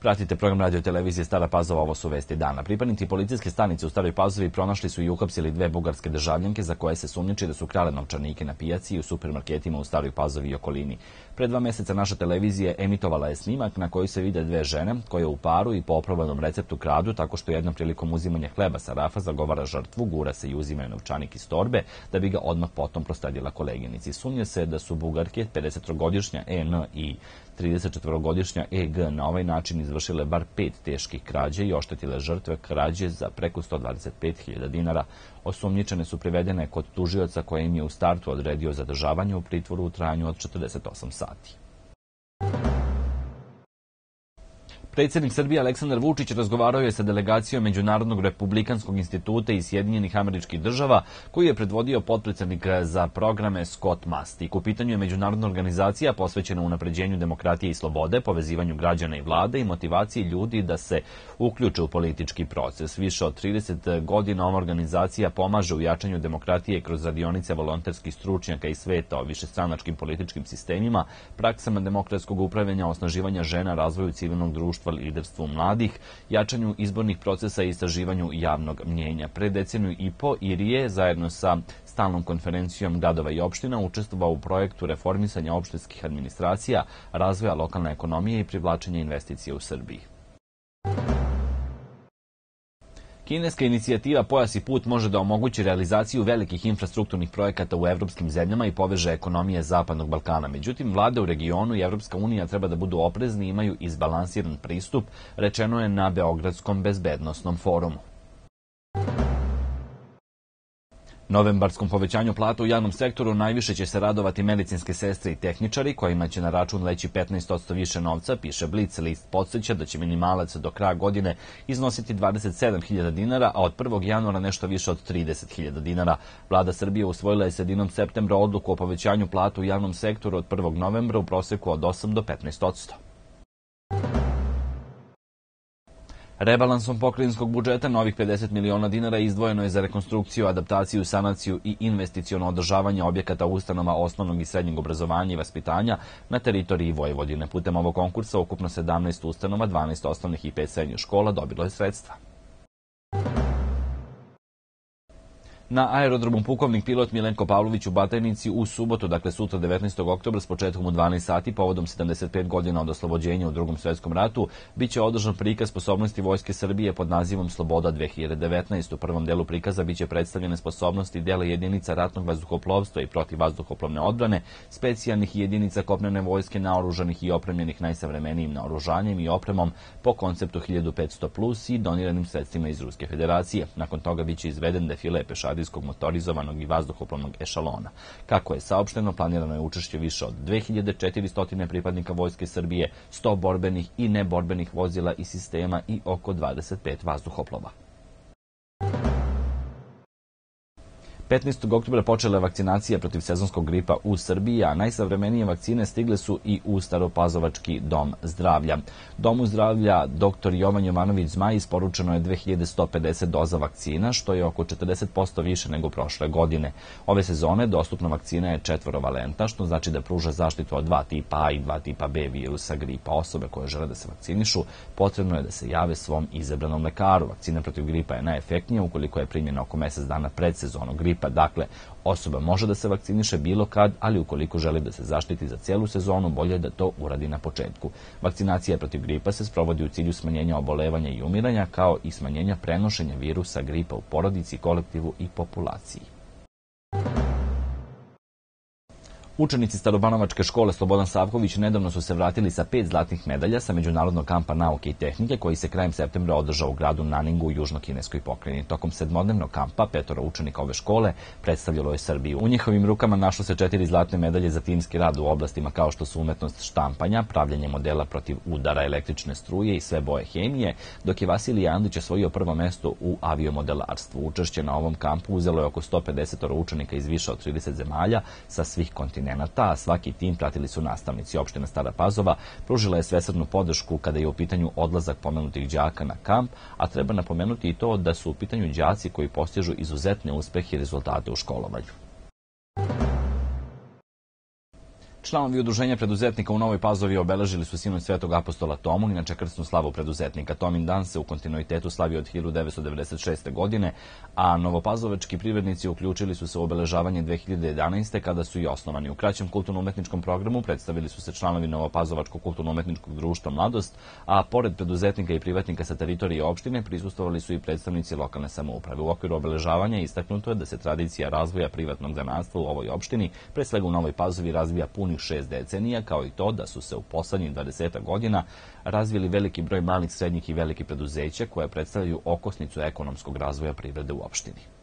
Pratite program radio televizije Stara Pazova, ovo su vesti dana. Pripadnici policijske stanice u Staroj Pazovi pronašli su i uhapsili dve bugarske državljanke za koje se sumnjiči da su krale novčanike na pijaci i u supermarketima u Staroj Pazovi i okolini. Pre dva meseca naša televizija emitovala je snimak na koji se vide dve žene koje u paru i po oprobanom receptu kradu tako što jednom prilikom uzimanja hleba sa rafa zagovara žrtvu, gura se i uzimaju novčanik iz torbe da bi ga odmah potom prosledila koleginici. Sumnje se da su bugarke 53-godišnja EN i 34-godišnja EG na ovaj način izvršile bar pet teških krađe i oštetile žrtve krađe za preko 125.000 dinara. Osumnjičene su privedene kod tužioca koja im je u startu odredio zadržavanje u pritvoru u trajanju od 48 sati. Predsednik Srbije Aleksandar Vučić razgovarao je sa delegacijom Međunarodnog republikanskog instituta iz Sjedinjenih američkih država, koji je predvodio potpredsednik za programe Scott Mastik. U pitanju je međunarodna organizacija posvećena unapređenju demokratije i slobode, povezivanju građana i vlade i motivaciji ljudi da se uključe u politički proces. Više od 30 godina ova organizacija pomaže u jačanju demokratije kroz radionice volonterskih stručnjaka i sveta o višestranačkim političkim sistemima, praksama demokratskog upravljanja, osnaživanja žena, razvoju civilnog društva, društva liderstvu mladih, jačanju izbornih procesa i istraživanju javnog mnjenja. Pre deceniju i po Irije zajedno sa stalnom konferencijom gradova i opština učestvovao u projektu reformisanja opštinskih administracija, razvoja lokalne ekonomije i privlačenja investicija u Srbiji. Kineska inicijativa Pojas i put može da omogući realizaciju velikih infrastrukturnih projekata u evropskim zemljama i poveže ekonomije Zapadnog Balkana. Međutim, vlade u regionu i Evropska unija treba da budu oprezni i imaju izbalansiran pristup, rečeno je na Beogradskom bezbednostnom forumu. Novembarskom povećanju plata u javnom sektoru najviše će se radovati medicinske sestre i tehničari, kojima će na račun leći 15% više novca, piše Blitz list podsjeća da će minimalac do kraja godine iznositi 27.000 dinara, a od 1. januara nešto više od 30.000 dinara. Vlada Srbije usvojila je sredinom septembra odluku o povećanju plata u javnom sektoru od 1. novembra u proseku od 8 do 15%. Rebalansom pokrajinskog budžeta novih 50 miliona dinara izdvojeno je za rekonstrukciju, adaptaciju, sanaciju i investiciono održavanje objekata ustanova osnovnog i srednjeg obrazovanja i vaspitanja na teritoriji Vojvodine. Putem ovog konkursa ukupno 17 ustanova, 12 osnovnih i 5 srednjih škola dobilo je sredstva. Na aerodromu pukovnik pilot Milenko Pavlović u Batajnici u subotu, dakle sutra 19. oktobra s početkom u 12 sati povodom 75 godina od oslobođenja u drugom svetskom ratu, biće održan prikaz sposobnosti Vojske Srbije pod nazivom Sloboda 2019. U prvom delu prikaza biće predstavljene sposobnosti dela jedinica ratnog vazduhoplovstva i protivvazduhoplovne odbrane, specijalnih jedinica kopnene vojske naoružanih i opremljenih najsavremenijim naoružanjem i opremom po konceptu 1500 plus i doniranim sredstvima iz Ruske federacije. Nakon toga biće izveden defile pešadija radijskog motorizovanog i vazduhoplovnog ešalona. Kako je saopšteno, planirano je učešće više od 2400 pripadnika Vojske Srbije, 100 borbenih i neborbenih vozila i sistema i oko 25 vazduhoplova. 15. oktobra počela je vakcinacija protiv sezonskog gripa u Srbiji, a najsavremenije vakcine stigle su i u Staropazovački dom zdravlja. Domu zdravlja dr. Jovan Jovanović Zmaj isporučeno je 2150 doza vakcina, što je oko 40% više nego prošle godine. Ove sezone dostupna vakcina je četvorovalentna, što znači da pruža zaštitu od dva tipa A i dva tipa B virusa gripa. Osobe koje žele da se vakcinišu, potrebno je da se jave svom izabranom lekaru. Vakcina protiv gripa je najefektnija ukoliko je primjena oko mesec dana pred sezonom gripa gripa. Dakle, osoba može da se vakciniše bilo kad, ali ukoliko želi da se zaštiti za celu sezonu, bolje je da to uradi na početku. Vakcinacija protiv gripa se sprovodi u cilju smanjenja obolevanja i umiranja, kao i smanjenja prenošenja virusa gripa u porodici, kolektivu i populaciji. Učenici Starobanovačke škole Slobodan Savković nedavno su se vratili sa pet zlatnih medalja sa Međunarodnog kampa nauke i tehnike koji se krajem septembra održao u gradu Naningu u južnokineskoj pokrajini. Tokom sedmodnevnog kampa petoro učenika ove škole predstavljalo je Srbiju. U njihovim rukama našlo se četiri zlatne medalje za timski rad u oblastima kao što su umetnost štampanja, pravljanje modela protiv udara električne struje i sve boje hemije, dok je Vasilij Andić osvojio prvo mesto u aviomodelarstvu. Učešće na ovom kampu uzelo je oko 150 učenika iz više od 30 zemalja sa svih kontinenta kontinenta, a svaki tim pratili su nastavnici opština Stara Pazova, pružila je svesrednu podršku kada je u pitanju odlazak pomenutih đaka na kamp, a treba napomenuti i to da su u pitanju đaci koji postižu izuzetne uspehe i rezultate u školovanju. Članovi udruženja preduzetnika u Novoj Pazovi obeležili su sinoć Svetog apostola Tomu, inače krsnu slavu preduzetnika. Tomin dan se u kontinuitetu slavi od 1996. godine, a novopazovački privrednici uključili su se u obeležavanje 2011. kada su i osnovani. U kraćem kulturno-umetničkom programu predstavili su se članovi Novopazovačkog kulturno-umetničkog društva Mladost, a pored preduzetnika i privatnika sa teritorije opštine prisustovali su i predstavnici lokalne samouprave. U okviru obeležavanja istaknuto je da se tradicija razvoja privatnog zanatstva u ovoj opštini, pre svega u Novoj Pazovi, razvija punih šest decenija, kao i to da su se u poslednjih 20 godina razvili veliki broj malih, srednjih i velikih preduzeća koje predstavljaju okosnicu ekonomskog razvoja privrede u opštini.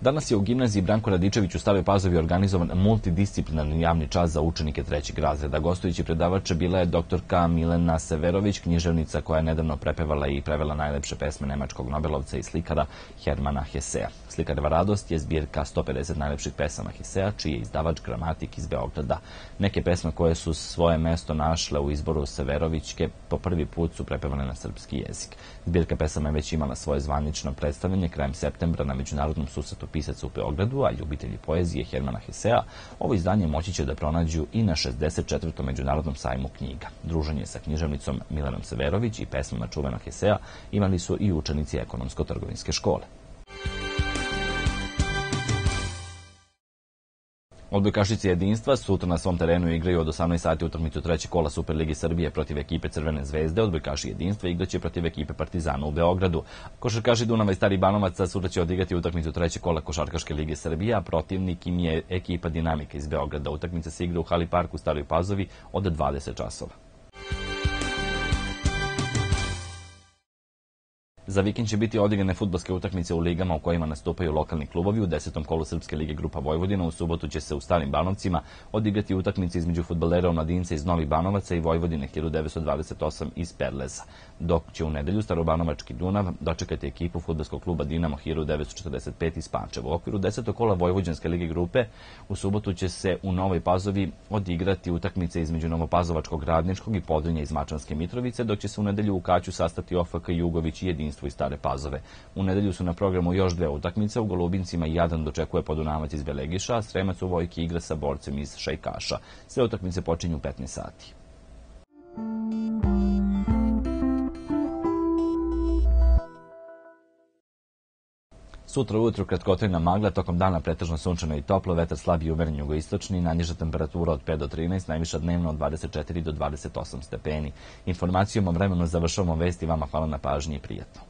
Danas je u gimnaziji Branko Radičević u Staroj Pazovi organizovan multidisciplinarni javni čas za učenike trećeg razreda. Gostujući predavača bila je doktorka Milena Severović, književnica koja je nedavno prepevala i prevela najlepše pesme nemačkog Nobelovca i slikara Hermana Hesea. Slikareva radost je zbirka 150 najlepših pesama Hesea, čiji je izdavač gramatik iz Beograda. Neke pesme koje su svoje mesto našle u izboru Severovićke po prvi put su prepevane na srpski jezik. Zbirka pesama je već imala svoje zvanično predstavljanje krajem septembra na Međunarodnom susretu pisaca u Beogradu, a ljubitelji poezije Hermana Hesea ovo izdanje moći će da pronađu i na 64. Međunarodnom sajmu knjiga. Druženje sa književnicom Milanom Severović i pesmama čuvenog Hesea imali su i učenici ekonomsko-trgovinske škole. Odbojkašici jedinstva sutra na svom terenu igraju od 18 sati utakmicu treće kola Superligi Srbije protiv ekipe Crvene zvezde. Odbojkaši jedinstva igraće protiv ekipe Partizana u Beogradu. Košarkaši Dunava i Stari Banovaca sutra će odigrati utakmicu treće kola Košarkaške lige Srbije, a protivnik im je ekipa Dinamika iz Beograda. Utakmica se igra u Hali Parku u Staroj Pazovi od 20 časova. Za vikend će biti odigrane futbolske utakmice u ligama u kojima nastupaju lokalni klubovi. U desetom kolu Srpske lige Grupa Vojvodina u subotu će se u Starim Banovcima odigrati utakmice između futbolera omladinca iz Novih Banovaca i Vojvodine 1928 iz Perleza. Dok će u nedelju Starobanovački Dunav dočekati ekipu futbolskog kluba Dinamo 1945 iz Pančeva. U okviru desetog kola Vojvođanske lige grupe u subotu će se u Novoj Pazovi odigrati utakmice između Novopazovačkog radničkog i Podrinja iz Mačanske Mitrovice, dok će se u nedelju u Kaću sastati OFK Jugović i jedinstvo prvenstvo iz Stare Pazove. U nedelju su na programu još dve utakmice. U Golubincima Jadan dočekuje Podunavac iz Belegiša, a Sremac u Vojki igra sa borcem iz Šajkaša. Sve utakmice počinju u 15 sati. Sutra ujutru kratkotrajna magla, tokom dana pretežno sunčano i toplo, vetar slab i umeren jugoistočni, najniža temperatura od 5 do 13, najviša dnevno od 24 do 28 stepeni. Informacijom o vremenu završavamo vesti, vama hvala na pažnji i prijatno.